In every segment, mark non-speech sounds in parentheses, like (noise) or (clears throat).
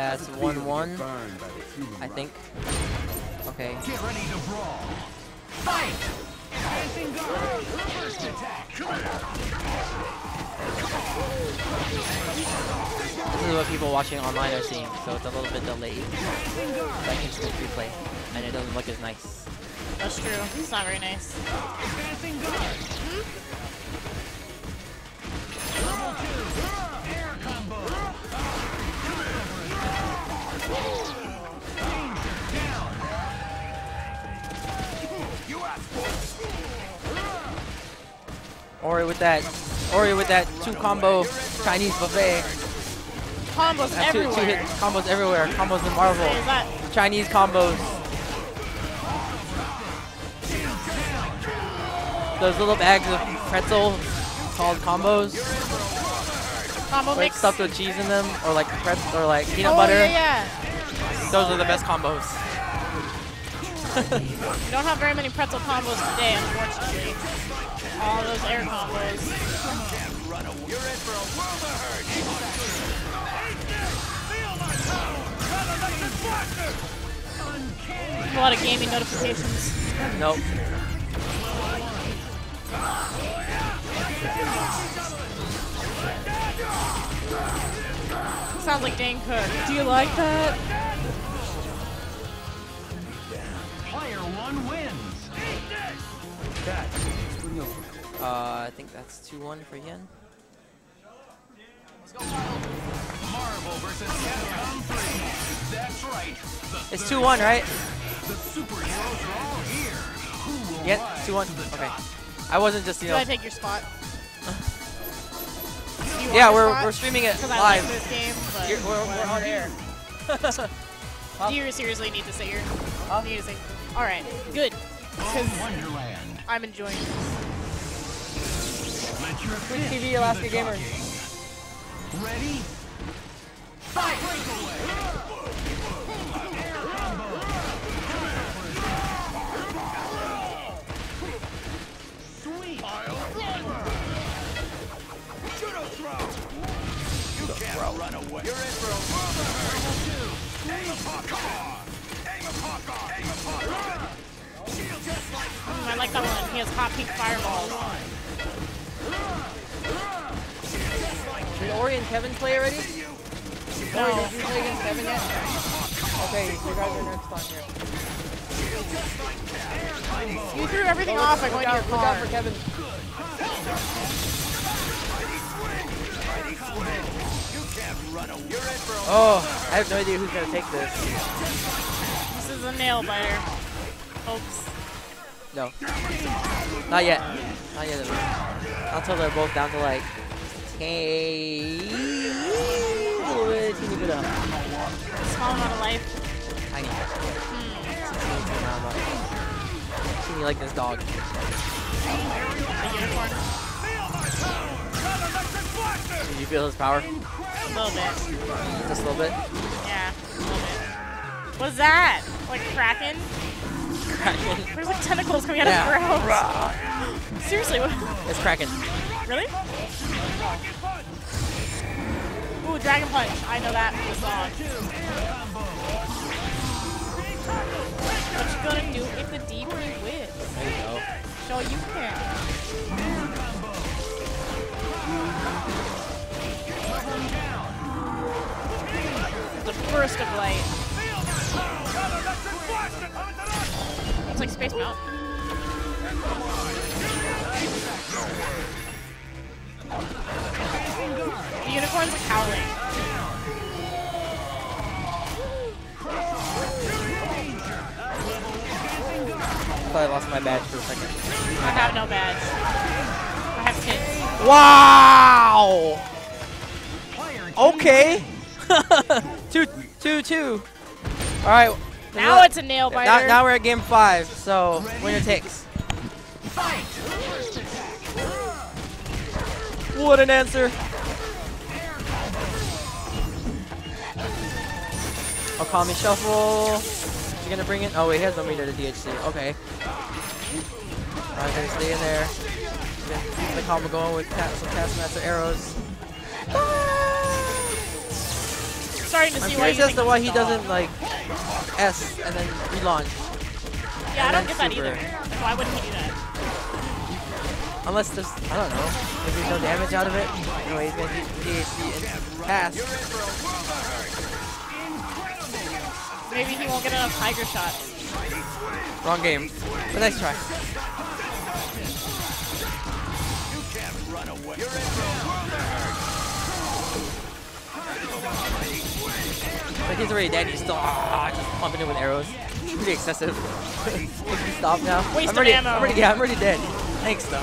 That's one one. I think. Okay. Get ready to brawl. Fight! Advancing guard. First attack. This is what people watching online are seeing, so it's a little bit delayed. Like instant replay, and it doesn't look as nice. That's true. It's not very nice. Advancing guard. Level Ori with that, Ori with that two combo Chinese buffet. Combos That two, two hit everywhere. combos everywhere. Combos in Marvel. Chinese combos. Those little bags of pretzel called combos, combo like mix? stuffed with cheese in them, or like pretzel, or like peanut oh, butter. yeah, Those are the best combos. (laughs) you don't have very many pretzel combos today, unfortunately. All those air combos. you're in for A lot of gaming notifications. Nope. Sounds like Dane Cook. Do you like that? One wins. Uh, I think that's two one for Yen. Marvel versus Capcom 3. That's right. The It's two one, right? The superheroes are all here. Who will Yeah, two one. to Okay. top? I wasn't just you Did know. I take your spot? You Yeah, we're spot? we're streaming it 'Cause I like live. this game, but You're- We're, we're on air. (laughs) do you seriously need to sit here? Need to sit. All right, good. Because (laughs) Wonderland. I'm enjoying this. Let your Twitch TV Alaska Gamer. Ready? Fight! Sweet. Judo throw. You can't run away. You're in for a world of hurt. Aim a Mm, I like that one. He has hot pink fireballs. Did Ori and Kevin play already? Ori, did you play against Kevin yet? Okay, you guys are next on here. You threw everything off by going to your Look out for Kevin. Oh, I have no idea who's gonna take this. A nail biter. Oops. No. Not yet. Not yet. Until they're both down to like teeny teeny bit of Small amount of life. tiny. Teeny, teeny amount of. Teeny like this dog. Did you feel his power? A little bit. Just a little bit. What's that? Like Kraken? Kraken. There's like tentacles coming out Yeah. of his mouth. Seriously, what? It's Kraken. Really? Ooh, Dragon Punch. I know that from the song. What you gonna do if the DP wins? There you go. Show you can. The burst of light. It's like Space Mountain. The unicorns are howling. I thought I lost my badge for a second. I have no badge. I have kids. Wow! Okay. (laughs) two, two, two. All right. Now it's a nail biter. Now, now we're at game five, so winner takes. What an answer. Okami Shuffle. You gonna bring it? Oh wait, he has no meter to DHC. Okay. Alright, gonna stay in there. Gonna keep the combo going with some Taskmaster arrows. Starting to I'm see why as to why he doesn't like S and then relaunch. Yeah, I don't get that super. either. Like, why wouldn't he do that? Unless there's, I don't know, there's no damage out of it. Anyway, he's gonna do DHC and pass. Maybe he won't get enough tiger shots. Wrong game. But nice try. Run away. You're in for Like he's already dead. He's still ah, just pumping it with arrows. It's pretty excessive. Can you stop now? Waste I'm already, ammo. I'm already, yeah, I'm already dead. Thanks, though.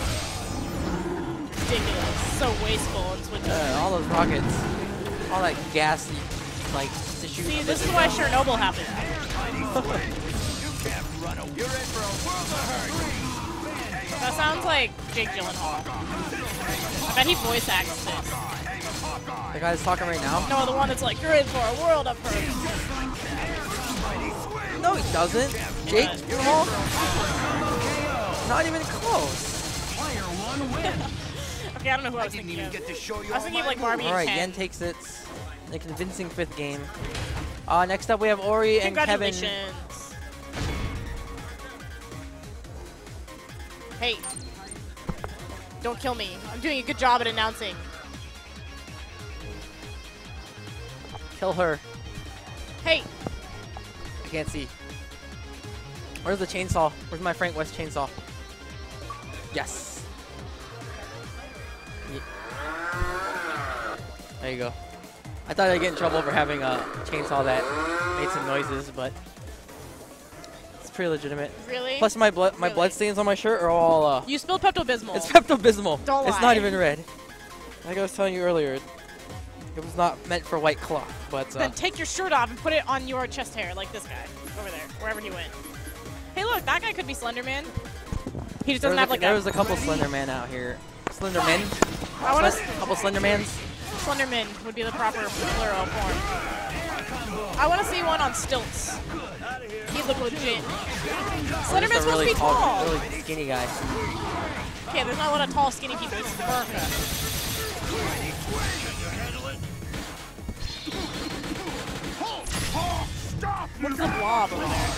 Ridiculous. So wasteful switching. Uh, all those rockets, all that gas, like to shoot. See, this is why Chernobyl happened. run away. You're in for a world of hurt. That sounds like Jake Gyllenhaal. I bet he voice acts this. The guy that's talking right now. No, the one that's like, you're in for a world of hurt. No, he doesn't. Jake does. Gyllenhaal. Not even close. (laughs) Okay, I don't know who I was Didn't thinking even of. get to show you I was all thinking of like Barbie All and right, Ken. Yen takes it. in A convincing fifth game. Uh, next up, we have Ori and Kevin. Congratulations. Hey. Don't kill me. I'm doing a good job at announcing. Kill her. Hey. I can't see. Where's the chainsaw? Where's my Frank West chainsaw? Yes. Ye- There you go. I thought I'd get in trouble for having a chainsaw that made some noises, but it's pretty legitimate. Really? Plus, my blood, my Really? blood stains on my shirt are all. Uh, you spilled Pepto-Bismol. it's Pepto Bismol. Don't It's lie. not even red. Like I was telling you earlier, it was not meant for white cloth, but uh, Then take your shirt off and put it on your chest hair, like this guy over there, wherever he went. Hey, look, that guy could be Slenderman. He just doesn't have a, like there a. was a couple Slenderman out here. Slendermen. I want to. couple Slendermans. Slenderman would be the proper plural form. I want to see one on stilts. He'd look legit. Slenderman's a supposed really to be tall. really skinny guy. Okay, there's not a lot of tall, skinny people. This is America. Stop! What's the blob over there?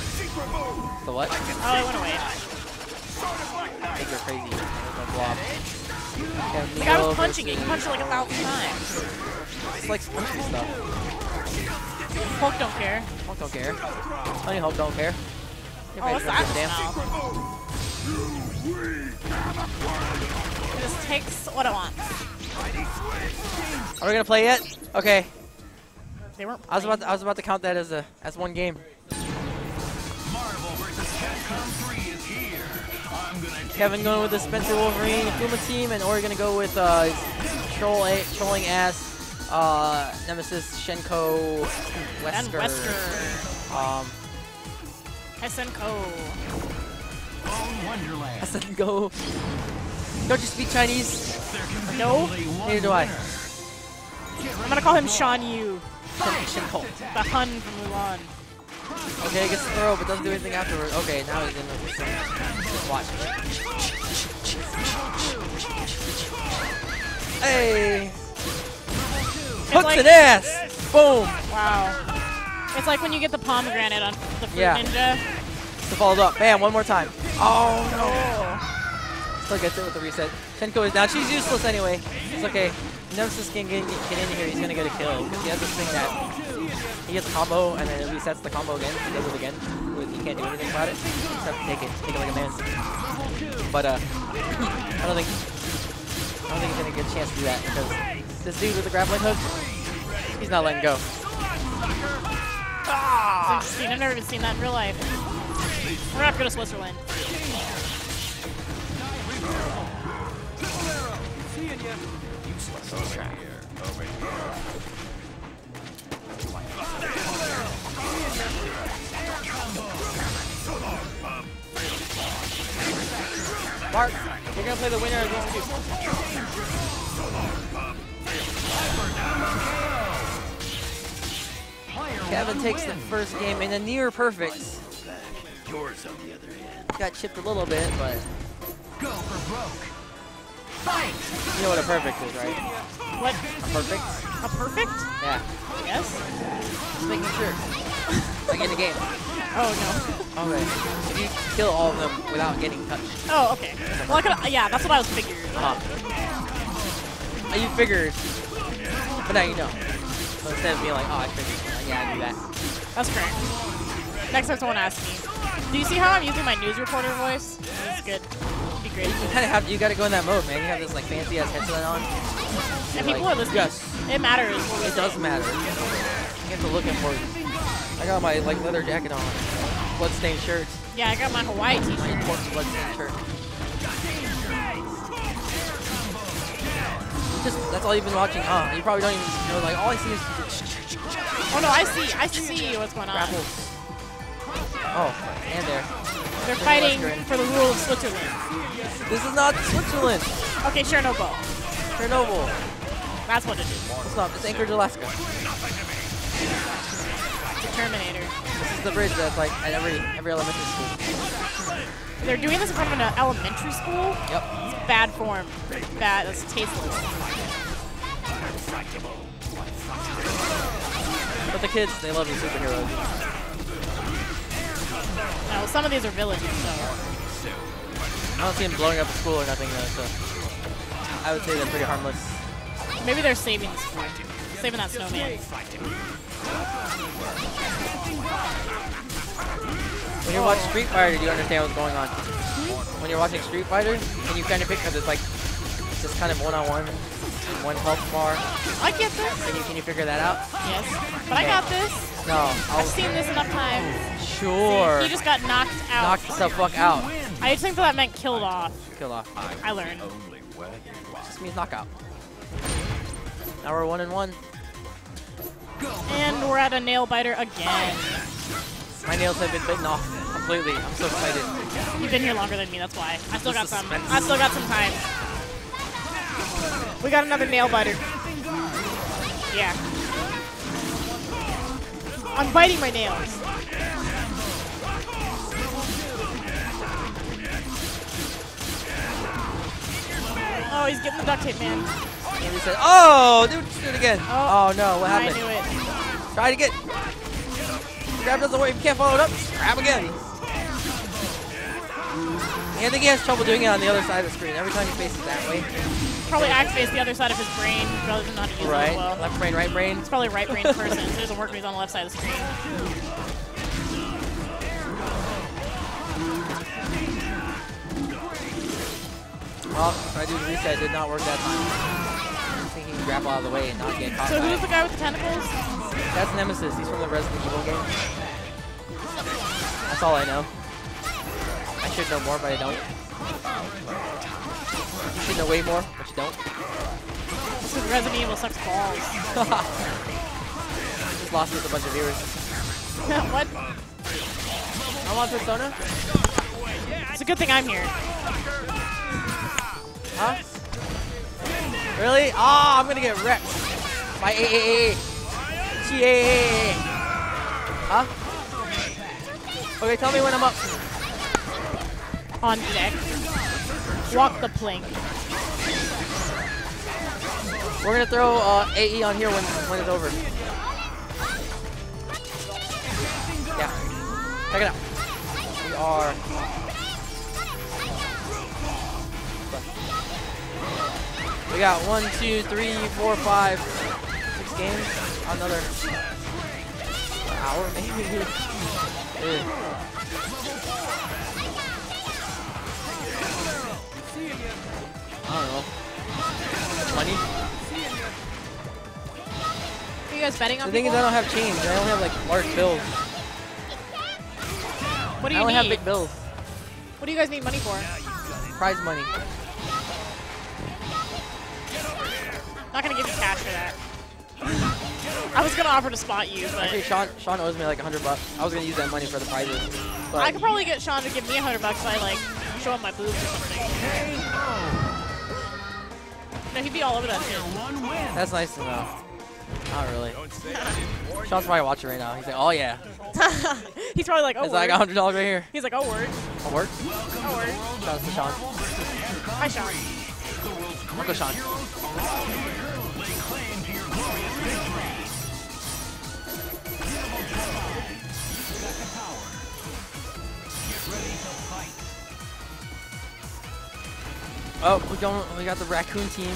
The what? Oh, it went away. Like I think you're crazy. A blob. The guy was punching it. He punched it like a thousand times. It's like punchy stuff. Hulk don't care. Hulk don't care. Honey Hulk don't care. Oh, what's that doesn't give a damn. It just takes what it wants. Are we gonna play yet? Okay. They weren't. I was about to, I was about to count that as a as one game. Marvel vs. Capcom 3 is here. I'm gonna Kevin going with the Spencer Wolverine Akuma team, and Ori gonna go with uh, troll a trolling ass uh, Nemesis Hsien-Ko And Wesker. Wesker. Um, Hsien-Ko. Wonderland. I said go. Don't you speak Chinese? There can be No. Neither do I. I'm gonna call him Shan Yu, Hsien-Ko. the Hun from Mulan. Okay, gets to throw, but doesn't do anything afterwards. Okay, now he's in the Just watch. Hey! It's Hooks like, an ass! Boom! wow. It's like when you get the pomegranate on the fruit Yeah. ninja. So followed up. Bam, one more time. Oh no! Oh. Still gets it with the reset. Hsien-Ko is down. She's useless anyway. It's okay. Nemesis can get, get in here. He's gonna get a kill. Because he has this thing that he gets a combo and then it resets the combo again. He does it again. He can't do anything about it. He just have to take it. Take it like a man. But uh, (clears throat) I don't think I don't think he's gonna get a chance to do that because this dude with the grappling hook, he's not letting go. It's interesting. I've never even seen that in real life. We're not gonna have to go to Switzerland. Mark, you're gonna play the winner of these two. Kevin takes the first game in a near perfect. Yours on the other hand. Got chipped a little bit, but Go for broke. You know what a perfect is, right? What? A perfect? A perfect? Yeah. Yes. Just making sure. (laughs) like in the game. Oh no. Okay. If you kill all of them without getting touched. Oh, okay. Well, I could. Yeah, that's what I was figuring. Uh-huh. You figured, but now you know. So instead of being like, oh, I figured, yeah, I knew that. That's correct. Next time someone asks me, do you see how I'm using my news reporter voice? It's good. It'd be great. You kind of have, you gotta go in that mode, man. You have this like fancy ass headset on. And people like, are listening. Yes, It matters. it does matter. You have to look important. I got my like leather jacket on, bloodstained shirt, Yeah, I got my Hawaii my t-shirt. important bloodstained shirt. Just that's all you've been watching, huh? You probably don't even know. Like all I see is Oh no, I see. I see what's going on. grapples. Oh, and there. They're fighting for the rule of Switzerland. This is not Switzerland. Okay, Chernobyl. Chernobyl. That's what it is. It's not. It's Anchorage, Alaska. A Terminator. This is the bridge that's like at every every elementary school. They're doing this in front of an elementary school. Yep. It's bad form. Bad. That's tasteless. But the kids, they love the superheroes. No, some of these are villages, So I don't see them blowing up a school or nothing though, so I would say they're pretty harmless. maybe they're saving this school. saving that snowman. When you watch Street Fighter, do you understand what's going on? When you're watching Street Fighter, can you kind of pick because it's like just kind of one-on-one, one health bar. I get this. Can you can you figure that out? Yes, but I got this. No, I'll I've seen this enough times. sure. He just got knocked out. Knock the fuck out. I just think that meant killed off. Killed off. I learned. Just means knockout. Now we're one and one. And we're at a nail biter again. My nails have been bitten off completely. I'm so excited. You've been here longer than me, that's why. I still got some. I still got some time. We got another nail biter. Yeah. I'm biting my nails. Oh, he's getting the duct tape, man. And he said, "Oh, dude, just do it again." Oh, Oh, no, what I happened? knew it. Try to get. Grab doesn't work. If you can't follow it up, grab again. Yeah, I think he has trouble doing it on the other side of the screen. Every time he faces that way. Probably activates the other side of his brain rather than not use it well. Left brain, right brain. It's probably right brain (laughs) person, so it doesn't work when he's on the left side of the screen. Well, try to do reset. Did not work that time. I think he can grab out of the way and not get caught. So who's the guy with the tentacles? That's Nemesis. He's from the Resident Evil game. That's all I know. I should know more, but I don't. You should know way more, but you don't. Because Resident Evil sucks balls. (laughs) Just lost with a bunch of viewers. (laughs) what? I'm on Persona? It's a good thing I'm here. Huh? Really? Ah, I'm gonna get wrecked by AAA. GAA. Huh? Okay, tell me when I'm up. On deck. Walk the plank. We're gonna throw uh, AE on here when when it's over. Yeah. Check it out. We are. We got one, two, three, four, five, six games. Another hour maybe. (laughs) I don't know. Money. Are you guys betting on The thing is. I don't have change. I only have like large bills. what do you I you only need? have big bills. What do you guys need money for? Prize money. Not gonna give you cash for that. I was gonna offer to spot you, Actually, but Sean, Sean owes me like a hundred bucks. I was gonna use that money for the prizes, but I could probably get Sean to give me a hundred bucks by like showing him my boobs or something. No, he'd be all over that shit. that's nice to know. Not really. Sean's probably watching right now. He's like, oh yeah. (laughs) He's probably like, oh, It's like a hundred dollars right here. He's like, oh, word. A work. Oh, word. Shout out to Sean. Hi, Sean. Uncle Sean. Oh, we don't. We got the raccoon team.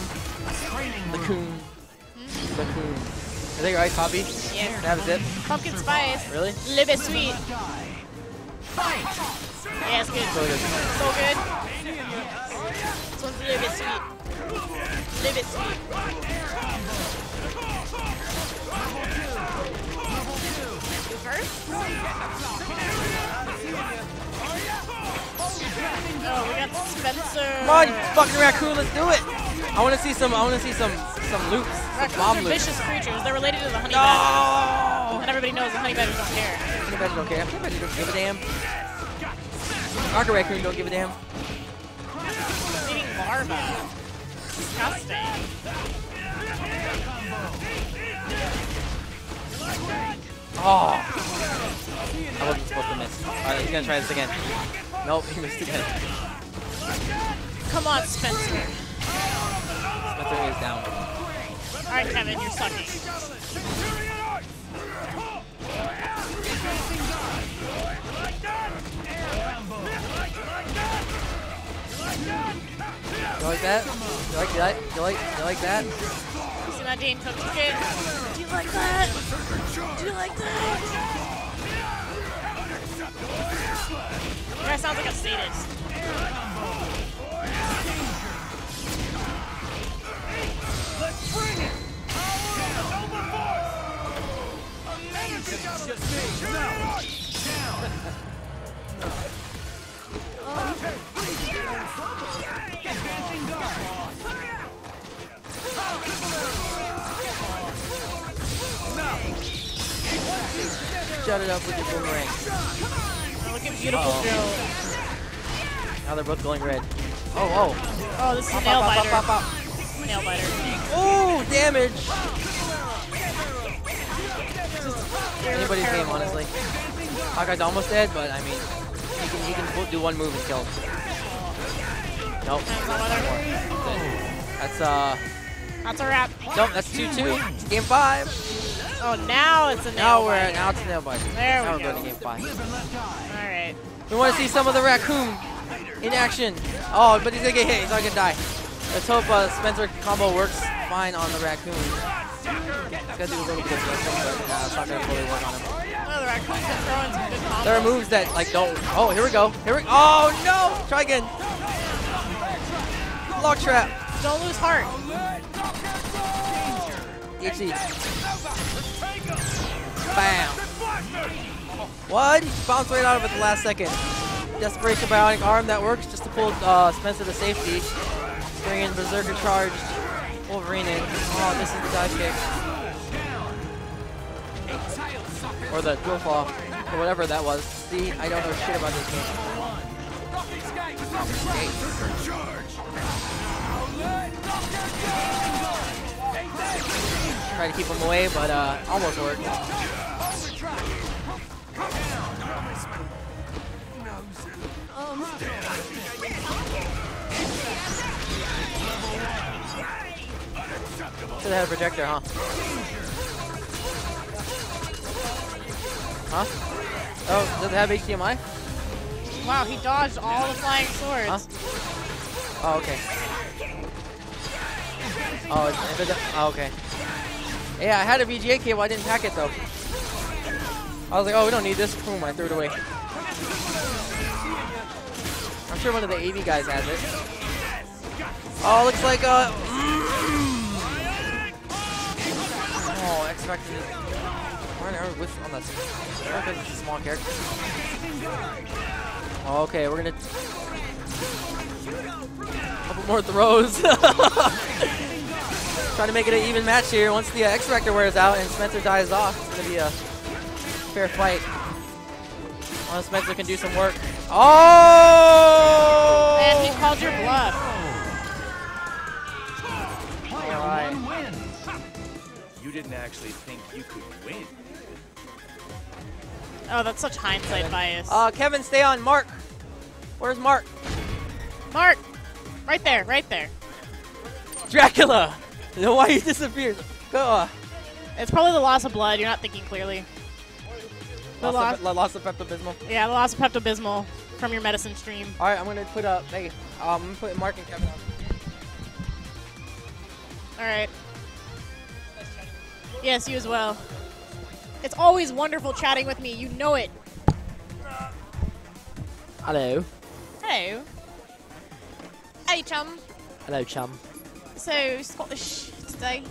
The coon. The coon. Is that your ice copy? Yes. That was it. Pumpkin spice. Really? Little bit sweet. Fight! Yeah, it's good. Really good. So good. This one's a little bit sweet. A little bit sweet. First? Oh, we got Spencer. Come on, you fucking raccoon, let's do it. I want to see some. I want to see some some loops, some bomb are loops. vicious creatures. They're related to the honey badgers. No. And everybody knows the honey badgers don't care. Honey badger don't care. Honey badger don't give a damn. Rocket raccoon don't give a damn. Eating larvae. Disgusting. Oh. I wasn't supposed to miss. Alright, he's gonna try this again. Nope, he missed again. Come on, Spencer. Spencer is down. Alright, Kevin, you're sucking. You like that? You like that? You like you like that? You see my Dane Cook ticket? Do you like that? Do you like that? That sounds like a sadist. Let's bring it! Over! Amazing! Just me! Now! Guard! Shut it up with your boomerang. Oh, look beautiful Uh-oh. Joe. Now they're both going red. Oh, oh. Oh, this is a Pop, nail biter. pop, pop, pop. Nail biter. Oh, damage. Anybody's game, honestly. Hawkeye's almost dead, but I mean, he can he can do one move and kill. Nope. Hands on weather. That's uh. That's a wrap. Nope. That's two two. Game five. Oh, now it's a nail Now we're biter. now it's a nail biter. There we now we're go. going to game five. Alright. We want to see some of the raccoon in action. Oh, but he's gonna get hit. He's not gonna die. Let's hope uh, Spencer combo works fine on the raccoon. He's do a little bit of but nah, it's not gonna fully work on him. Oh, the raccoons are throwing some good combos. There are moves that like don't. Oh, here we go. Here we. Oh no! Try again. Lock trap. Don't lose heart. DHC. Bam. What? He bounced right out of it the last second. Desperation bionic arm that works just to pull uh, Spencer to safety. Bring in Berserker charged. Wolverine in. Oh, this is the dive kick. Or the dual claw. Or whatever that was. See, I don't know shit about this game. Try to keep him away, but uh, almost worked. Should have had a projector, huh? Huh? Oh, does it have HDMI? Wow, he dodged all the flying swords. Huh? Oh, okay. Oh, it's, if it, oh, okay. Yeah, I had a VGA cable. I didn't pack it though. I was like, oh, we don't need this. Boom, I threw it away. I'm sure one of the AV guys has it. Oh, looks like uh. Oh, X Factor. Why are on that? A small character. Okay, we're gonna couple more throws. (laughs) Trying to make it an even match here. Once the uh, X Factor wears out and Spencer dies off, it's gonna be a fair fight. Unless Spencer can do some work. Oh! And he called your bluff. Player Alright. wins. You didn't actually think you could win. Oh, that's such hindsight bias. Uh, Kevin, stay on. Mark. Where's Mark? Mark! Right there, right there. Dracula! (laughs) Why he disappeared? Go. Uh, It's probably the loss of blood. You're not thinking clearly. The lost, loss, of, lost of Pepto Bismol. yeah, the loss of Pepto Bismol from your medicine stream. All right, I'm gonna put up. Hey, um, I'm gonna put Mark and Kevin up. All right. Yes, you as well. It's always wonderful chatting with me. You know it. Hello. Hello. Hey, chum. Hello, chum. So Scottish today.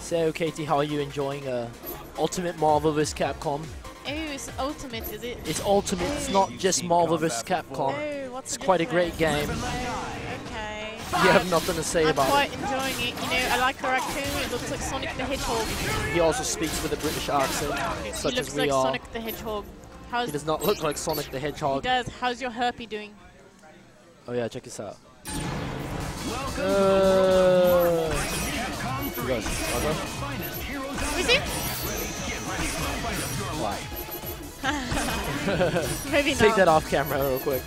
So, Katie, how are you enjoying uh, Ultimate Marvel vs. Capcom? Oh, it's ultimate, is it? It's Ultimate. It's not just Marvel vs. Capcom. Oh, what's It's the quite a great game. Oh, okay. (laughs) You have nothing to say I'm about quite it. enjoying it. You know, I like the raccoon. It looks like Sonic the Hedgehog. He also speaks with a British accent, He such looks as we like are. Sonic the Hedgehog. How's He does not look like Sonic the Hedgehog. he does? How's your herpy doing? Oh yeah, check this out. You guys, okay? We? Why? (laughs) Maybe Take that off camera real quick.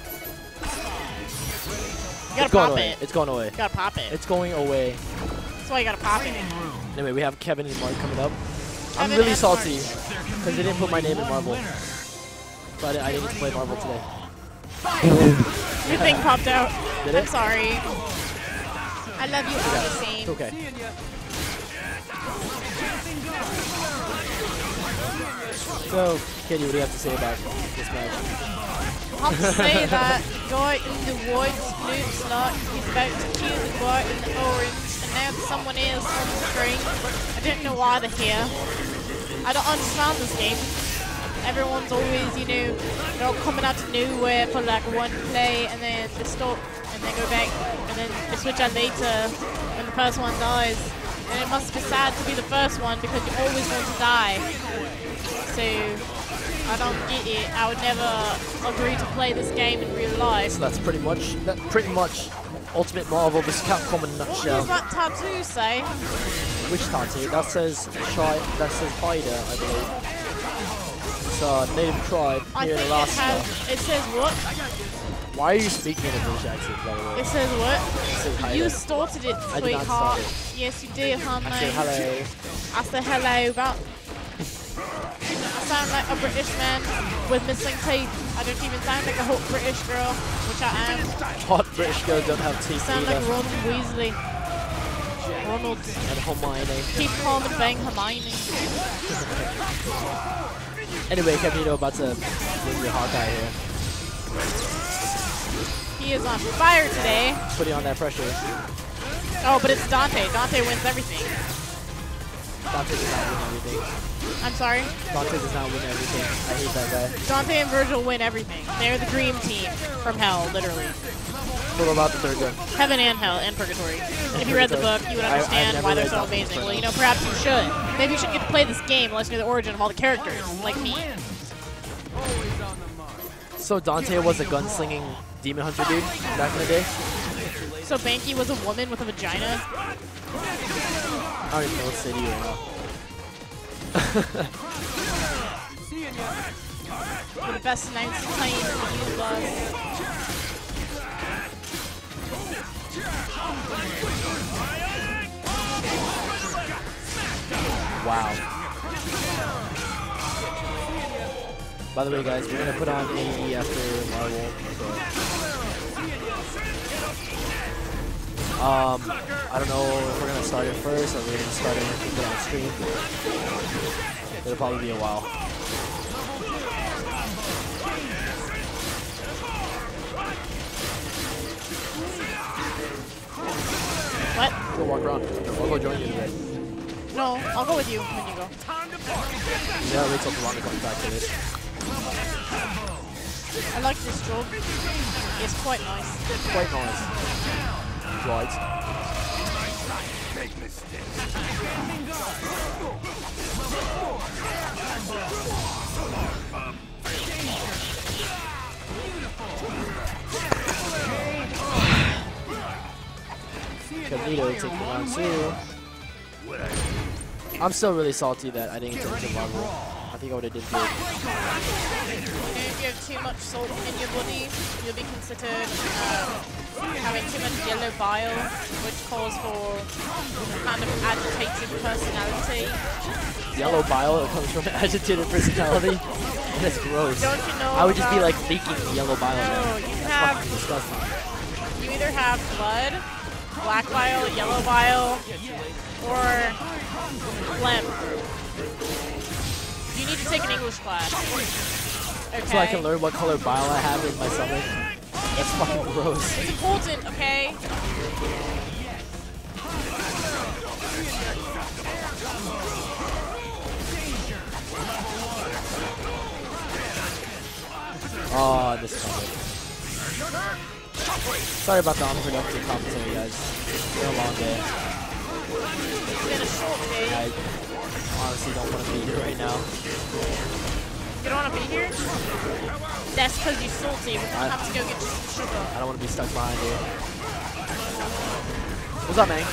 You gotta it's going pop away. it. It's going away. You gotta pop it. It's going away. That's why you gotta pop it. Anyway, we have Kevin and Mark coming up. I'm really salty because they didn't put my name in Marvel. So I, I didn't get to play Marvel today. Your thing popped out. Did I'm it? sorry. I love you all the It's same. okay. So, Kenny, what do you have to say about this match? I have to (laughs) say that guy in the white looks like he's about to kill the guy in the orange, and now someone else on the screen. I don't know why they're here. I don't understand this game. Everyone's always, you know, they're all coming out of nowhere for like one play, and then they stop, and then go back, and then switch out later when the first one dies. And it must be sad to be the first one because you always want to die. So I don't get it. I would never agree to play this game in real life. So that's pretty much that pretty much Ultimate Marvel vs. Capcom in a nutshell. What does that tattoo say? Which tattoo? That says Shy. That says Haida, I believe. It's a native tribe I here in think it has. It says what? Why are you speaking in a British accent, by the way? It says what? You started it, I sweetheart. it. Yes, you did, honey. I said hello. I said hello. But I sound like a British man with missing teeth. I don't even sound like a hot British girl, which I am. Hot British girls don't have I teeth sound like either. Ronald Weasley. Ronald. And Hermione. Keep calm and bang Hermione. (laughs) Anyway, Kevin, you know about to move your Hawkeye here. He is on fire today. Putting on that pressure. Oh, but it's Dante. Dante wins everything. Dante does not win everything. I'm sorry. Dante does not win everything. I hate that guy. Dante and Virgil win everything. They're the dream team from hell, literally. What about the third one? Heaven and hell and purgatory. If you read the book, you would I- understand why they're so amazing. Well, you know, perhaps you should. Maybe you should get to play this game unless you know the origin of all the characters, like me. So Dante was a gunslinging demon hunter dude back in the day. So Banky was a woman with a vagina. I don't even know what city the best nights playing the youth bus. Wow. By the way, guys, we're gonna put on AE after Marvel. So. Um, I don't know if we're gonna start it first or we're gonna start it and keep it on stream. It'll probably be a while. What? Go walk around. I'll go join you today. No, I'll go with you when you go. Yeah, wait till Toronto comes back to this. I like this job. It's quite nice. Quite nice. Right. Cagnito taking round two. I'm still really salty that I didn't get to Marvel. I think I would have did good. If you have too much salt in your body, you'll be considered um, having too much yellow bile, which calls for kind of agitated personality. Yellow bile comes from (laughs) agitated personality. That's gross. Don't you know I would just be like leaking yellow bile. No, you can That's have disgusting. you either have blood, black bile, yellow bile, or phlegm. You need to take an English class. Okay. So I can learn what color bile I have in my stomach. That's fucking gross. It's important, okay? Oh, this comic. Sorry about the unproductive commentary, guys. It's been a long day. It's been a short day. I honestly don't want to be here right now. You don't want to be here? That's because you're salty. We're I- gonna have to go get you some sugar. I don't want to be stuck behind you. What's up, man?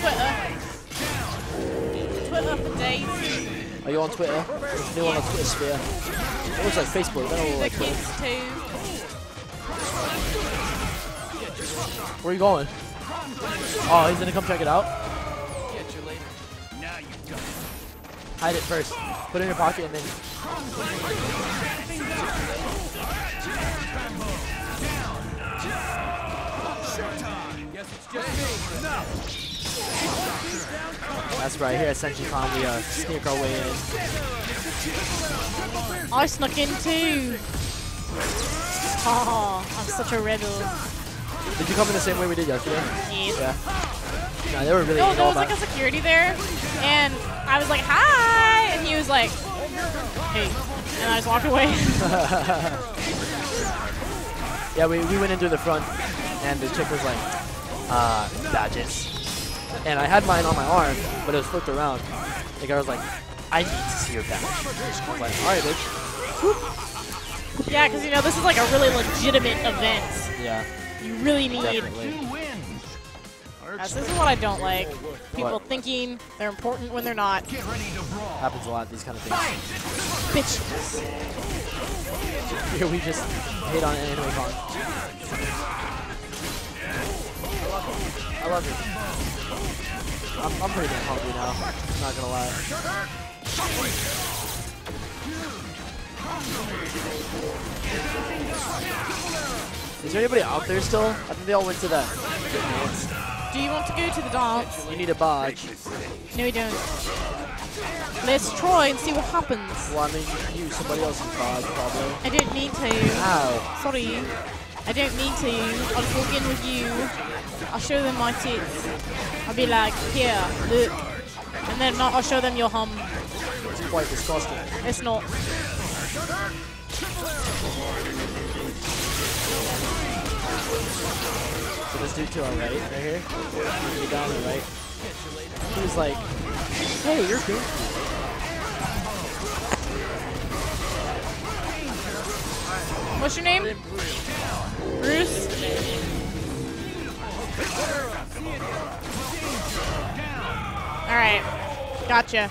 Twitter. Twitter for days. Are you on Twitter? New on the Twitter sphere. It looks like Facebook. Then it The looks like kids too. Where are you going? Oh, he's gonna come check it out. Hide it first. Put it in your pocket and then. That's right. Here at Senshi-Con, we uh, sneak our way in. I snuck in too. Oh, I'm such a rebel. Did you come in the same way we did yesterday? Yes. Yeah. Nah, they were really No, there was like a security there, and I was like, hi, and he was like, hey, and I just walked away. (laughs) Yeah, we, we went in through the front, and the chick was like, uh, badges. And I had mine on my arm, but it was flipped around. The guy was like, I need to see your badge. I was like, alright, bitch. yeah, because you know this is like a really legitimate event. Yeah, You really need. definitely. Yes, this is what I don't like. People What? thinking they're important when they're not. Happens a lot, these kind of things. Bitch! Here we just hit on Anime Con. I love it. I'm, I'm pretty damn hungry now, not gonna lie. Is there anybody out there still? I think they all went to that. Do you want to go to the dance? You need a badge. No, we don't. Let's try and see what happens. Well, I mean, you can use somebody else's badge, probably. I don't need to. Ow. Sorry. I don't need to. I'll just walk in with you. I'll show them my tits. I'll be like, here, look. And then I'll show them your hum. It's quite disgusting. It's not. This dude to our right, right here, you down the right, he was like, hey, you're good. What's your name? Bruce? Alright. Gotcha.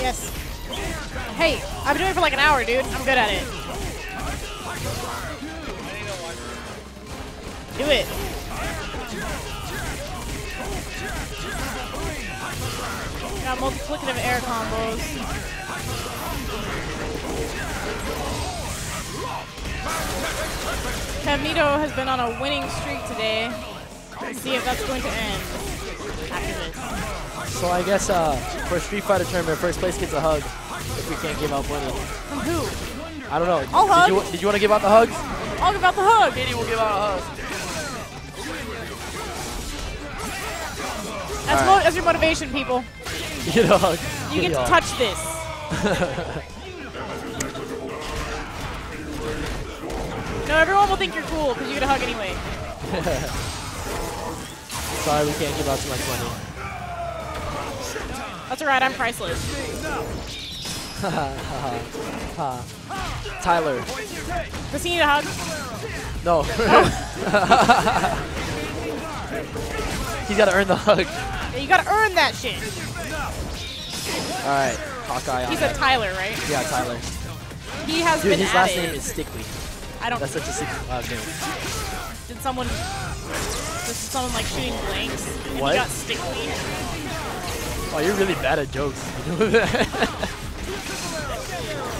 Yes. Hey, I've been doing it for like an hour, dude. I'm good at it. Do it. Got multiplicative air combos. Cagnito has been on a winning streak today. Let's see if that's going to end after this. So I guess uh, for a Street Fighter tournament, first place gets a hug if we can't give out money. From who? I don't know. I'll did hug. You, did you want to give out the hugs? I'll give out the hug. Katie will give out a hug. That's, mo- that's your motivation, people. (laughs) You get a hug. You get to touch this. (laughs) no, everyone will think you're cool because you get a hug anyway. (laughs) Sorry, we can't give out too much money. That's alright, I'm priceless. (laughs) Tyler, Does he need a hug? no. (laughs) He's got to earn the hug. Yeah, you gotta earn that shit. All right, Hawkeye. on He that. Tyler, right? Yeah, Tyler. He has Dude, been his last name is Stickley. I don't. That's such a secret last name. Did someone? This is someone like shooting blanks. And What? Got sticky. Oh, you're really bad at jokes.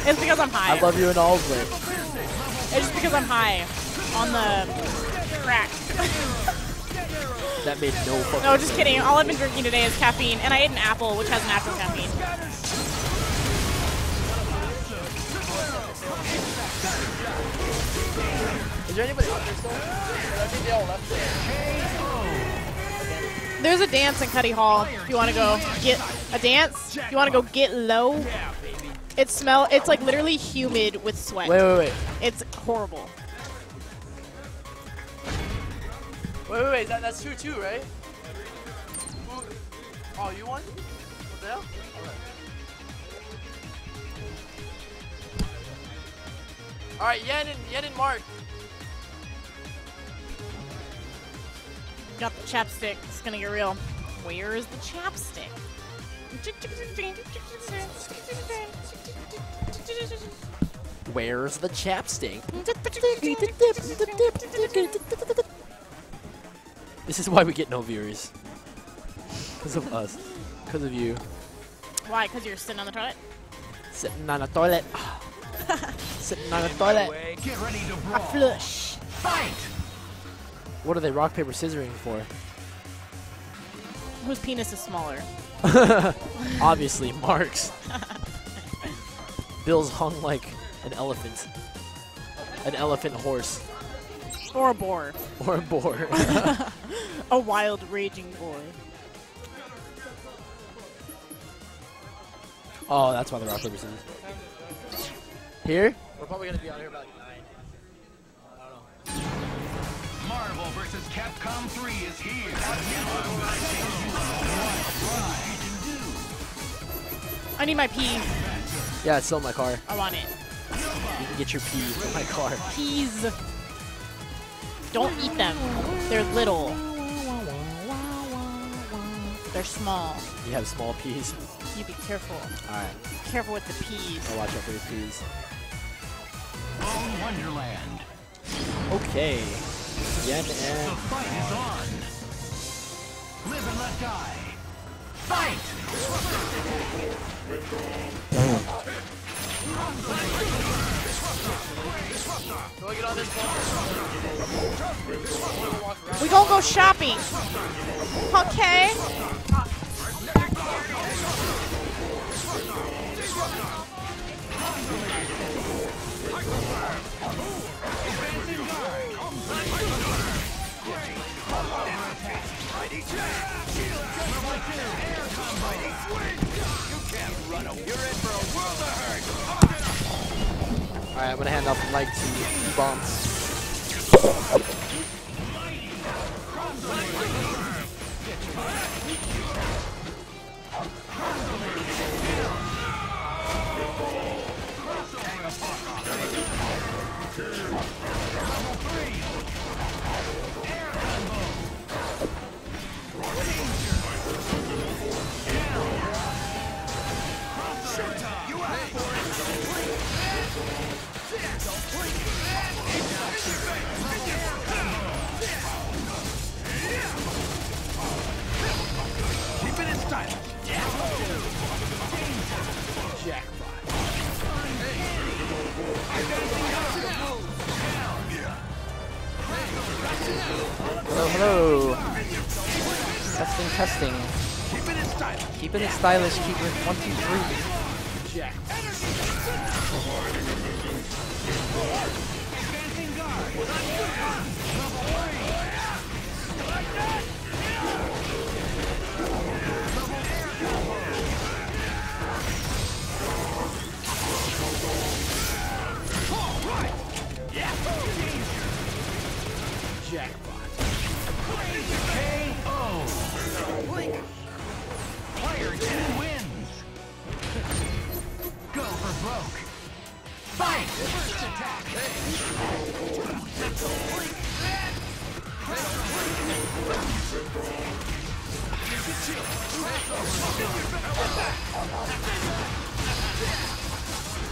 It's because I'm high. I love you in all way. It's just because I'm high on the crack. That made no fucking no, just kidding. All I've been drinking today is caffeine, and I ate an apple, which has natural caffeine. There anybody out there still? I think they all left There's a dance in Cuddy Hall. If you want to go get a dance, if you want to go get low. It smell. It's like literally humid with sweat. Wait, wait, wait. It's horrible. Wait, wait, wait. That, that's two, two, right? Oh, you won? What the hell? All right, Yen and Yen and Mark. Got the chapstick. It's gonna get real. Where is the chapstick? Where's the chapstick? This is why we get no viewers. Because of us. Because of you. Why? Because you're sitting on the toilet? Sitting on a toilet. (laughs) Sitting on a toilet. Get ready to A flush. Fight! What are they rock, paper, scissoring for? Whose penis is smaller? (laughs) Obviously, Mark's. Bill's hung like an elephant. An elephant horse. Or a boar. Or a boar. (laughs) A wild, raging boar. oh, that's why the rock, paper, scissors. Here? We're probably going to be out here about Marvel vs. Capcom 3 is here. I need my pee. Yeah, it's still in my car. I want it. You can get your pee from my car. Peas. Don't eat them. They're little. They're small. You have small peas. You be careful. Alright, Careful with the peas. I'll watch out for your peas. Bone Wonderland. Okay. Yen The and... fight is on. Live and let die. Fight! Do I get on this one? We gonna go shopping. Okay. Hand the bombs. Stylish.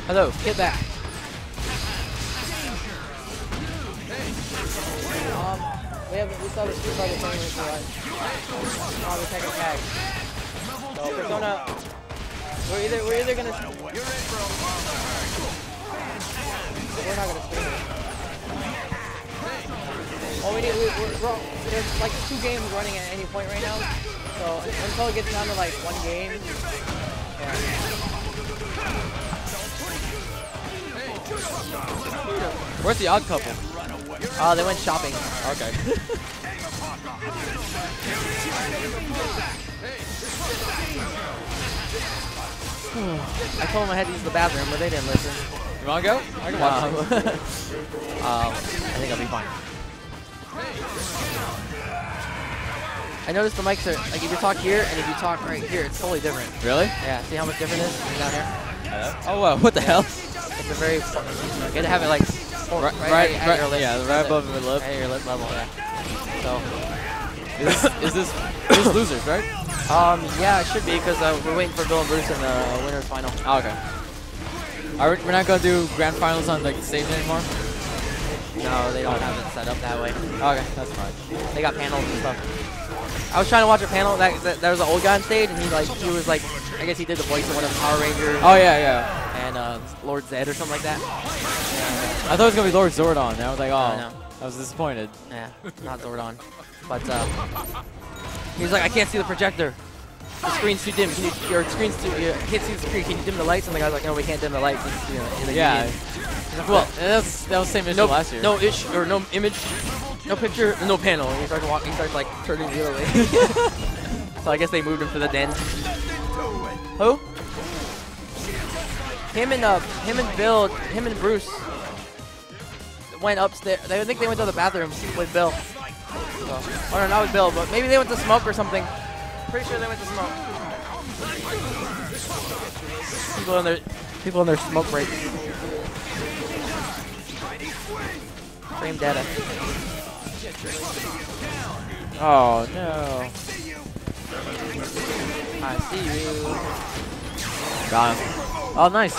Hello, get back. Um, we have we saw the Street Fighter tournament for us. Oh, the second tag. So Persona, we're either we're either gonna we're not gonna stream it. Well, we need we, we're, we're, there's like two games running at any point right now. So until it gets down to like one game, yeah. Where's the odd couple? Oh, they went shopping. Okay. (sighs) I told them I had to use the bathroom, but they didn't listen. You wanna go? I can watch Um, (laughs) um, I think I'll be fine. I noticed the mics are like if you talk here and if you talk right here, it's totally different. Really? Yeah, see how much different it is down here? Oh wow, what the hell? It's a very you got to have it like Right, right, right, at your lip. yeah, right above your lip. At your lip level, yeah. So, Is this, is this, this losers, right? um, yeah, it should be because uh, we're waiting for Bill and Bruce in the winners final. Oh, okay. Are we, we're not gonna do grand finals on like the stage anymore? No, they don't have it set up that way. Okay, that's fine. They got panels and stuff. I was trying to watch a panel that, that there was an old guy on stage, and he like he was like, I guess he did the voice of one of the Power Rangers Oh yeah, yeah. And uh, Lord Zed or something like that. I thought it was gonna be Lord Zordon. and I was like, oh, I know. I was disappointed. Yeah, not Zordon. But uh, he's like, I can't see the projector. The screen's too dim. Can you, your screen's too. You can't see the screen. Can you dim the lights? And the guy's like, No, we can't dim the lights. It's, you know, in the Yeah. union. Well, that's that was the same issue no, last year. no ish or no image, no picture, no panel. And he starts walking. He starts like turning the other way. (laughs) so I guess they moved him to the den. Who? Him and uh, him and Bill, him and Bruce went upstairs. I think they went to the bathroom with Bill. Or no, not with Bill, but maybe they went to smoke or something. Pretty sure they went to smoke. People in their people in their smoke break. Frame data. Oh no. I see you. Got him. Oh, nice.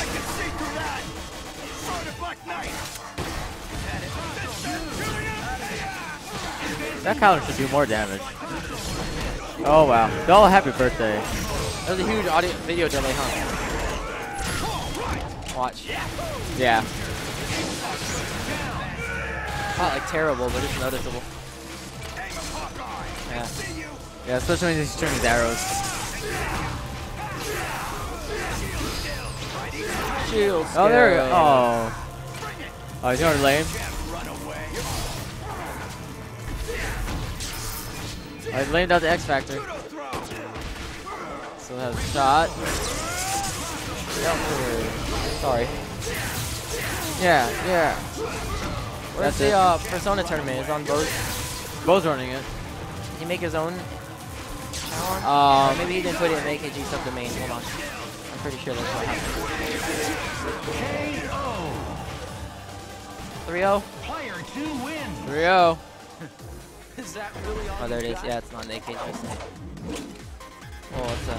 That counter should do more damage. Oh wow. Bill, happy birthday. That was a huge audio video delay, huh? Watch. Yeah. Not like terrible, but it's noticeable. Yeah. Yeah, especially when he's turning his arrows. Shield. Oh, there we go. Oh. Oh, he's going lame. I lamed out the X Factor. Still has a shot. Sorry. Yeah, yeah. Where's That's the uh, Persona tournament? Is on both. Both running it. Did he make his own challenge? Or Um, maybe he didn't put it in AKG subdomain. Hold on. I'm pretty sure that's what happened. 3-0? Player two wins. 3-0. Is that really all Oh, there it you is. got? Yeah, it's not an AKG subdomain. Well, it's a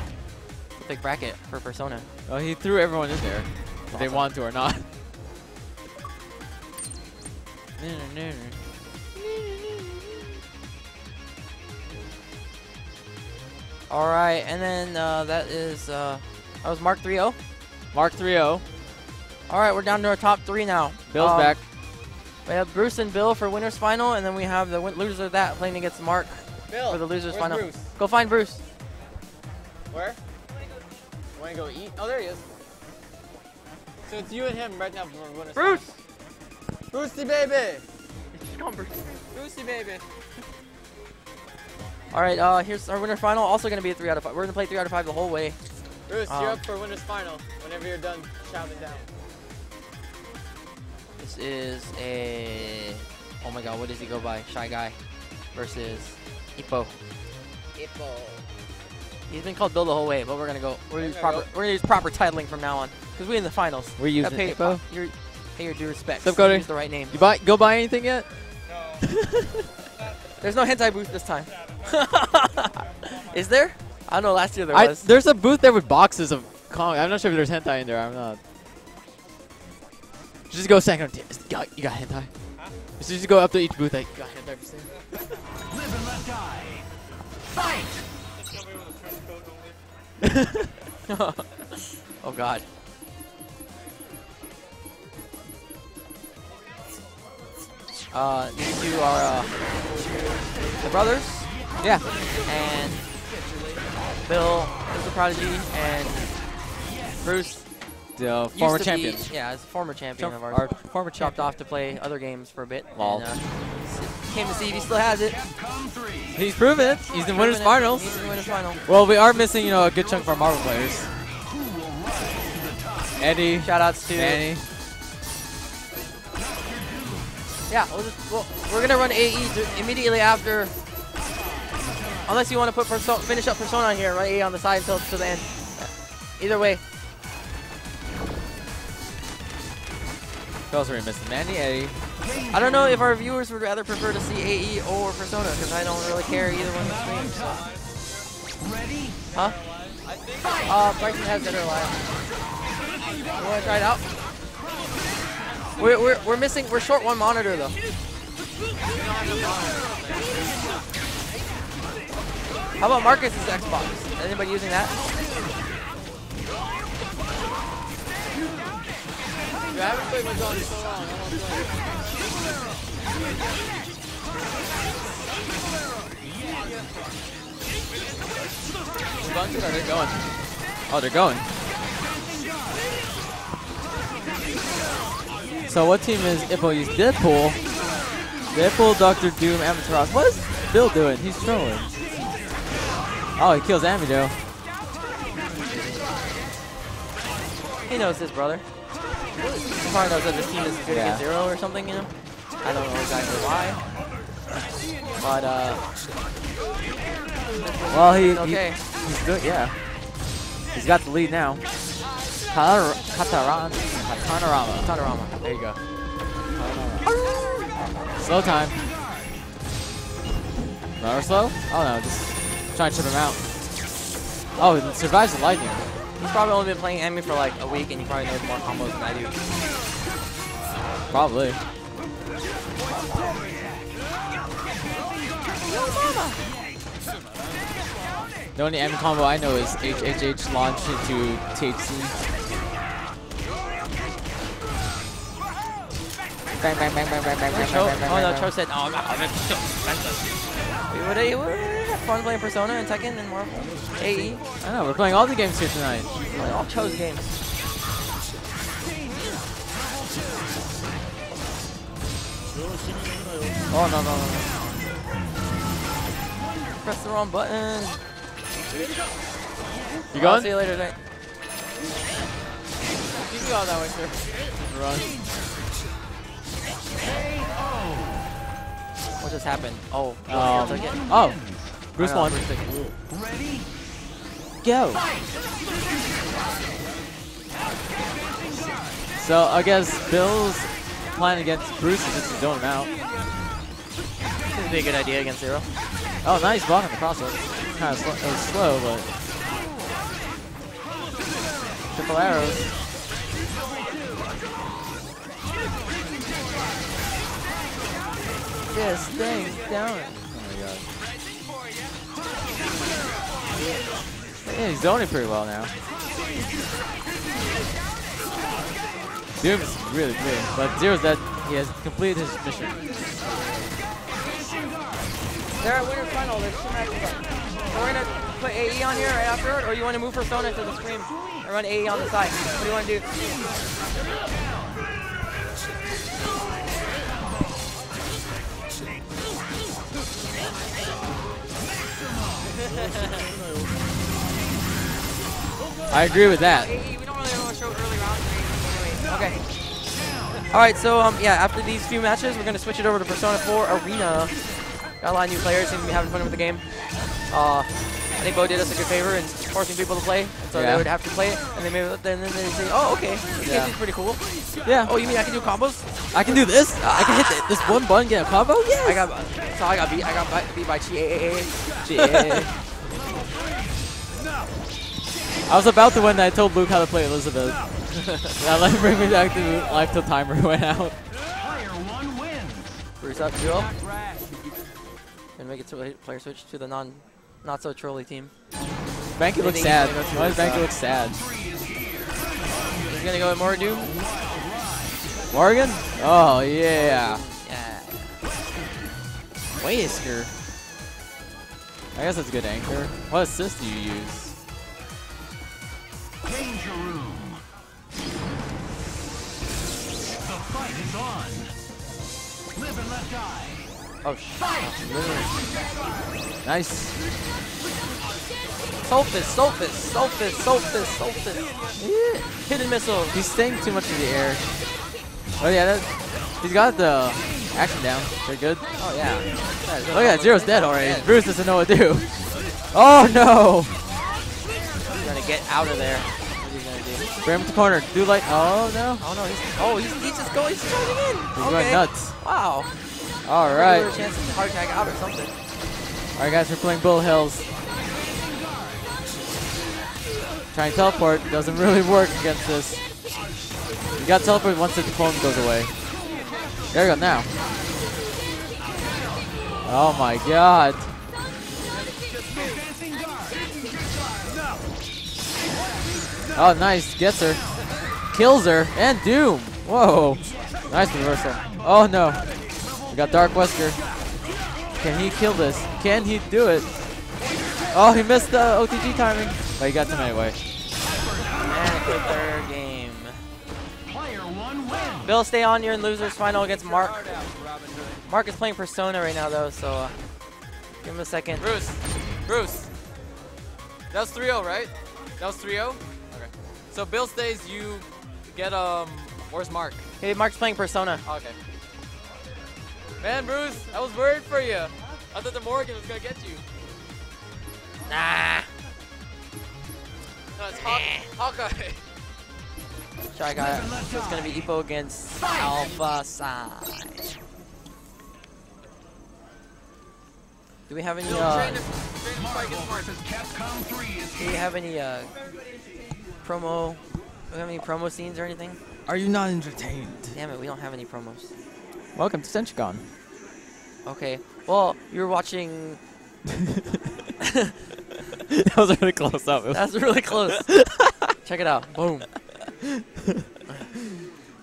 big bracket for Persona. Well, he threw everyone in there. If they want to or not. (laughs) All right, and then uh, that is uh, that was Mark 3-0. Mark 3-0. All right, we're down to our top three now. Bill's Um, back. We have Bruce and Bill for winners final, and then we have the win- loser of that playing against Mark Bill, for the losers final. Bruce? Go find Bruce. Where? Want to go eat? Oh, there he is. So it's you and him right now for winners. Bruce. Brucey baby. Come on, Bruce. Brucey baby. All right, uh, here's our winner final. Also going to be a three out of five. We're going to play three out of five the whole way. Bruce, Um, you're up for winners final. Whenever you're done shouting down. This is a. Oh my God, what does he go by? Shy guy versus Ippo. Hippo. He's been called Bill the whole way, but we're gonna go. We're gonna use proper. We're gonna use proper titling from now on because we're in the finals. We're using Gotta pay, Ippo? Your, pay your due respects. What's up, Cody? Use the right name. You buy go buy anything yet? No. (laughs) There's no hentai booth this time. (laughs) is there? I don't know. Last year there I, was. there's a booth there with boxes of comics. I'm not sure if there's hentai in there. I'm not. Just go second. You got, you got hentai. Just, just go up to each booth. Like, got hentai. Live and let die. Fight! (laughs) oh God. Uh, these two are uh, the brothers. Yeah. And Bill is a prodigy, and Bruce The used former champion. Be, yeah, is a former champion of ours. Our former chopped champion. off to play other games for a bit. Lol. And, uh, came to see if he still has it. He's proven it. He's in winners finals. He's in winners final. Well, we are missing, you know, a good chunk of our Marvel players. Who will rise to? Eddie, Shoutouts to Manny. Yeah, we'll just, well, we're gonna run AE immediately after. Unless you want to put Perso- finish up Persona here, run AE on the side until to the end. Either way, Who else are we missing? Manny, Eddie. I don't know if our viewers would rather prefer to see AE or Persona because I don't really care either one of the streams. So. Ready? Huh? Uh, Bryson has Dead or Alive. You want to try it out? We're, we're, we're missing, we're short one monitor though. How about Marcus's Xbox? Anybody using that? Dude, I haven't played Mahjong in so long. I to play. Move on to it, or they're going. Oh, they're going. So what team is Ippo use? Deadpool. Deadpool, Doctor Doom, Amaterasu. What is Bill doing? He's trolling. Oh, he kills Amido. He knows his brother. He probably knows that this team is good Yeah. against zero or something, you know? I don't know exactly why. But, uh, Well, he, he- okay. he's good. Yeah. He's got the lead now. Katar- Kataran. Katanarama. Tadarama. There you go. Slow time. Not slow? Oh no, just trying to chip him out. Oh, it survives the lightning. He's probably only been playing Emmy for like a week and he probably knows more combos than I do. Probably. The only M combo I know is HHH launch into THC. Bang bang bang bang bang bang bang Cho, bang bang oh no, bang. Cho said, oh, no, I'm not gonna so expensive. We would have fun playing Persona and Tekken and Marvel. AE. I know, we're playing all the games here tonight. Playing all Cho's games. Oh no no no no. Press the wrong button. You I'll going? see you later tonight. You can go out that way, sir. Run. What just happened? Oh, Um, oh, Bruce I know, won. Bruce took it. Ready? Go. So I guess Bill's plan against Bruce is just to zone him out. This would be a good idea against Zero. Oh, nice block on the crossover. Kind of slow, it was slow, but triple arrows. This thing's down. Yeah, he's zoning pretty well now. Doom's really good, but Zero's dead. He has completed his mission. They're at winner's final. There's two matches. We're gonna put AE on here right after it, or you want to move Persona to the screen and run AE on the side? What do you want to do? I agree with that. We don't really want to show early rounds. or anything anyway. Okay. All right. So um, yeah, after these few matches, we're gonna switch it over to Persona 4 Arena. Got a lot of new players. Seem to be having fun with the game. Uh, I think Bo did us a good favor in forcing people to play, so Yeah. they would have to play it, and they maybe then then they say, oh okay, this Yeah. game's pretty cool. Yeah. Oh, you mean I can do combos? I can do this. I can hit th- this one button, get a combo. Yes. I got so I got beat. I got beat by Chi. Yeah. I was about to win. I told Luke how to play Elizabeth. (laughs) that let bring me back to life till timer (laughs) went out. Player one wins. Bruce up, Joel. And make it to a player switch to the non, not so trolly team. Banky looks sad. he's gonna go to Why does Banky look sad? He's gonna go with more Doom. Morrigan? Oh yeah. Yeah. Wesker. I guess that's a good anchor. What assist do you use? Danger room. The fight is on. Live and let die. Oh sh. Nice. Soul Fist, Sulfus, Soul Fist, Sulfus, Soul Fist. Yeah. Hidden missile. He's staying too much in the air. Oh yeah, that, he's got the action down. Pretty good. Oh yeah. Oh yeah, Zero's dead already. Bruce doesn't know what to do. Oh no! He's gonna get out of there. Gonna do? Bring him to corner. Do like, oh no. Oh no, he's oh he's, he's just going, he's charging in. He's okay. going nuts. Wow. All right. chance to hard tag out or something. All right, guys, we're playing Bull Hills. Trying to teleport doesn't really work against this. You got teleport once the clone goes away. There we go, now. Oh my god. Oh, nice. Gets her. Kills her. And Doom. Whoa. Nice reversal. Oh no. We got Dark Wesker. Can he kill this? Can he do it? Oh, he missed the OTG timing. But he got him anyway. And third game. Player one wins. Bill, stay on. You're in losers final against Mark. Mark is playing Persona right now though, so uh, give him a second. Bruce. Bruce. That was 3-0, right? That was 3-0? Okay. So Bill stays, you get, um, where's Mark? Hey, Mark's playing Persona. Okay. Man, Bruce, I was worried for you. I thought the Morrigan was gonna get you. Nah. No, it's Haw Hawkeye. (laughs) Shy guy. So it's gonna be Epo against Alpha Psi. Do we have any? Uh, Versus Capcom 3 is do we have any uh, promo? Do we have any promo scenes or anything? Are you not entertained? Damn it, we don't have any promos. Welcome to Senshi-Con. Okay. Well, you're watching. (laughs) that was really close up. Was- That's really close. (laughs) Check it out. Boom.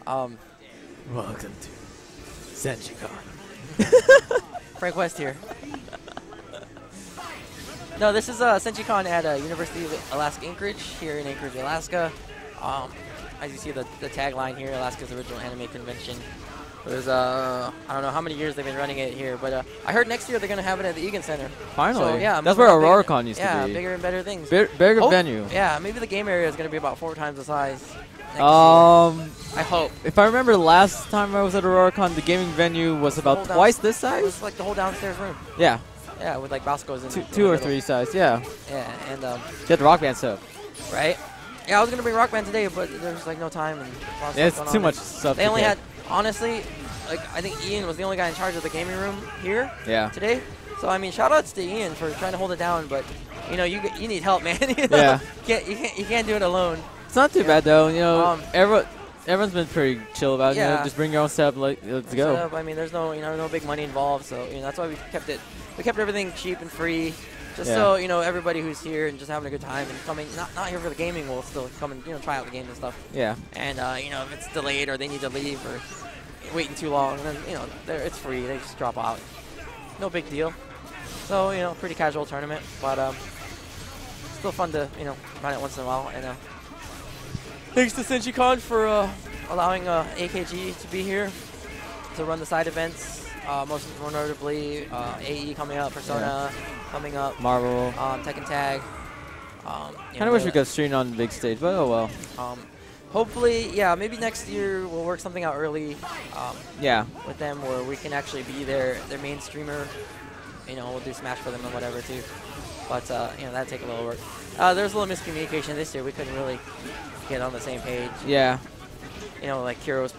Um, Welcome to Senshi-Con. (laughs) Frank West here. No, this is uh, Senshi-Con at uh, University of Alaska Anchorage here in Anchorage, Alaska. Um, as you see the, the tagline here, Alaska's original anime convention. There's uh, I don't know how many years they've been running it here, but uh, I heard next year they're gonna have it at the Egan Center. Finally. So yeah, That's where AuroraCon used yeah, to be. Yeah, bigger and better things. Big, bigger Hope- venue. Yeah, maybe the game area is gonna be about four times the size. next Um, year. I hope. if I remember last time I was at AuroraCon, the gaming venue was about twice this size? It was like the whole downstairs room. Yeah, Yeah, with like Bosco's in two, in two or three size. Yeah, Yeah, and um, you had the rock band stuff. right? Yeah, I was gonna bring Rock Band today, but there's like no time and a lot of Yeah, it's too much stuff. They to only get. had, honestly, like I think Ian was the only guy in charge of the gaming room here Yeah. today. So I mean, shout outs to Ian for trying to hold it down, but you know, you you need help, (laughs) man. you know? Yeah. You can't you can't you can't do it alone. It's not too bad though. You know, Um, everyone, everyone's been pretty chill about it. You know, just bring your own setup. Like, let's go. up, I mean, there's no you know no big money involved, so you know that's why we kept it. We kept everything cheap and free, just Yeah. so you know everybody who's here and just having a good time and coming not not here for the gaming will still come and you know try out the game and stuff. Yeah. And uh, you know if it's delayed or they need to leave or waiting too long, then you know it's free. They just drop out. No big deal. So you know, pretty casual tournament, but um, still fun to you know run it once in a while. And uh, thanks to Senshi-Con for uh, allowing uh, AKG to be here to run the side events. Uh, most notably, uh, AE coming up, Persona coming up, Marvel. um, Tekken Tag. Um, you Kind of wish we could stream on the big stage, but oh well. Um, hopefully, yeah, maybe next year we'll work something out early um, Yeah. with them where we can actually be their their main streamer. You know, we'll do Smash for them and whatever too. But uh, you know, that'd take a little work. Uh, there's a little miscommunication this year. We couldn't really get on the same page. Yeah. You know, like Kiro's.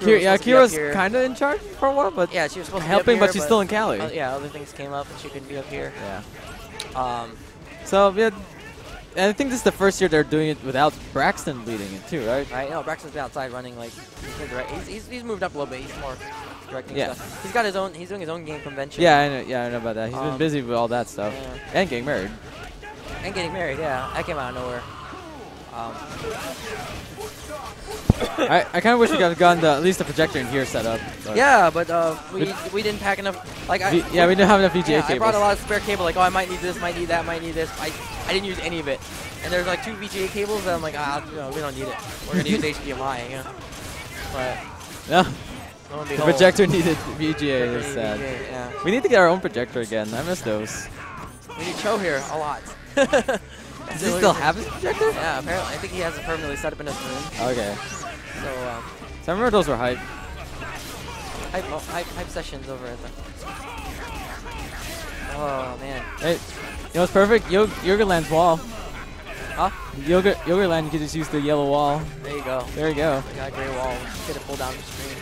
Kira, yeah, Kira's here. kind of in charge for a while, but Yeah, she was supposed helping, be up but here, she's still in Cali. uh, yeah, other things came up and she couldn't be up here. Yeah. Um, So yeah, and I think this is the first year they're doing it without Braxton leading it too, right? Right, no, Braxton's been outside running like he's, he's, he's, moved up a little bit. He's more directing Yeah. stuff. He's got his own. He's doing his own game convention. Yeah, I know. Yeah, I know about that. He's been Um, busy with all that stuff yeah. and getting married. and getting married. Yeah, that came out of nowhere. Um, I, I kind of wish we could have gotten the, at least the projector in here set up. but- yeah, but uh, we we didn't pack enough. Like I, V- yeah, we didn't have enough VGA yeah, I brought a lot of spare cable. Like, oh, I might need this, might need that, might need this. I I didn't use any of it. And there's like two VGA cables that I'm like, ah, you know, we don't need it. We're gonna use (laughs) HDMI, Yeah. But No, the projector needed VGA. we Is need sad. VGA, yeah. We need to get our own projector again. I miss those. We need Cho here a lot. (laughs) Does he still have his projector? Yeah, apparently. I think he has it permanently set up in his room. Okay. So, um, So I remember those were hype. hype, oh, hype, hype sessions over at the. Oh man. Hey, you know what's perfect? Yo Yogurtland's wall. Huh? Yoga Yogaland, you could just use the yellow wall. There you go. There you go. We got a gray wall. Get it pull down the screen.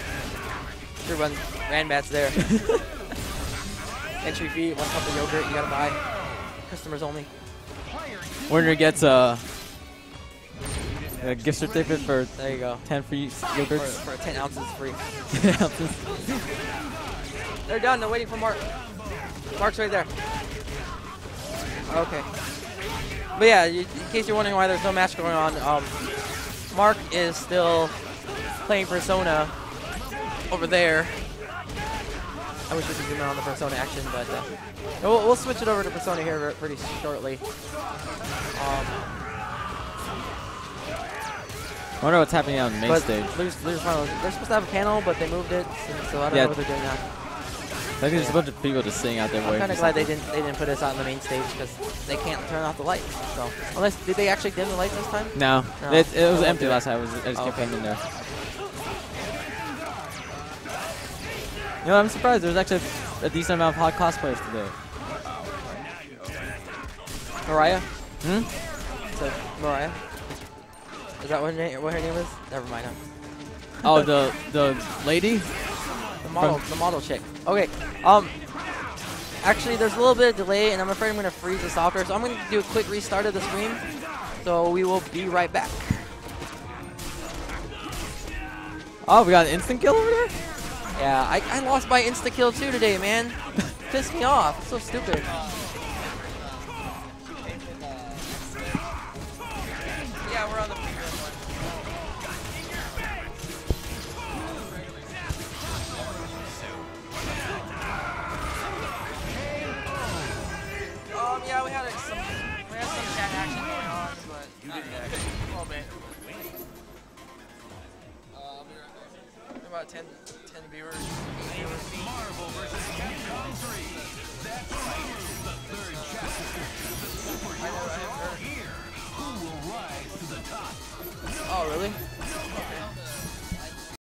Should run Ranbats there. (laughs) Entry fee, one cup of yogurt you gotta buy. Customers only. Werner gets a, a gift certificate for There you go. 10 free For, yogurts. for 10 ounces free. (laughs) ounces. They're done. They're waiting for Mark. Mark's right there. Okay. But yeah, you, in case you're wondering why there's no match going on, um, Mark is still playing Persona over there. I wish we could zoom in on the Persona action, but uh, we'll, we'll switch it over to Persona here pretty shortly. Um, I wonder what's happening on the main but stage. Lose, lose finals. They're supposed to have a panel, but they moved it, so, I don't Yeah. know what they're doing now. I think there's a bunch of people just sitting out there I'm waiting. kind of glad they didn't they didn't put us out on the main stage because they can't turn off the lights. So unless did they actually dim the lights this time? No, No. It, it was empty last time. It was, I just Oh, kept okay. in there. You know, I'm surprised. There's actually a decent amount of hot cosplayers today. Mariah. Hmm? So Mariah. Is that what her, name, what her name is? Never mind. huh? Oh, the the lady. The model, the model chick. Okay. Um. Actually, there's a little bit of delay, and I'm afraid I'm gonna freeze the software. So I'm gonna do a quick restart of the stream. So we will be right back. Oh, we got an instant kill over there. Yeah, I, I lost my insta kill too today, man. (laughs) Pissed me off. It's so stupid.